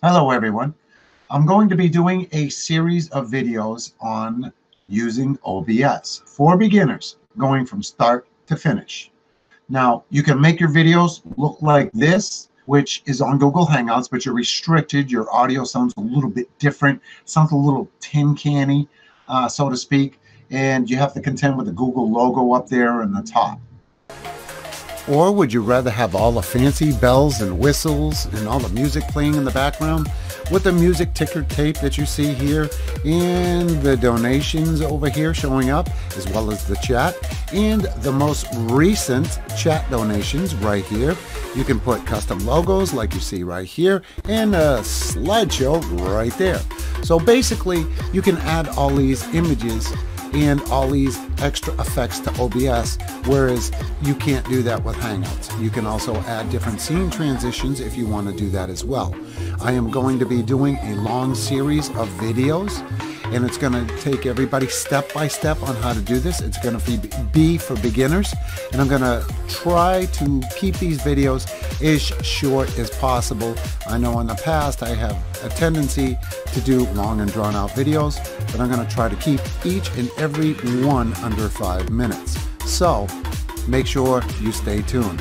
Hello everyone. I'm going to be doing a series of videos on using OBS for beginners going from start to finish. Now you can make your videos look like this which is on Google Hangouts but you're restricted. Your audio sounds a little bit different, sounds a little tin canny uh, so to speak and you have to contend with the Google logo up there in the top. Or would you rather have all the fancy bells and whistles and all the music playing in the background with the music ticker tape that you see here and the donations over here showing up as well as the chat and the most recent chat donations right here. You can put custom logos like you see right here and a slideshow right there. So basically you can add all these images and all these extra effects to OBS, whereas you can't do that with Hangouts. You can also add different scene transitions if you want to do that as well. I am going to be doing a long series of videos and it's going to take everybody step by step on how to do this. It's going to be for beginners, and I'm going to try to keep these videos as short as possible. I know in the past I have a tendency to do long and drawn out videos, but I'm going to try to keep each and every one under five minutes. So make sure you stay tuned.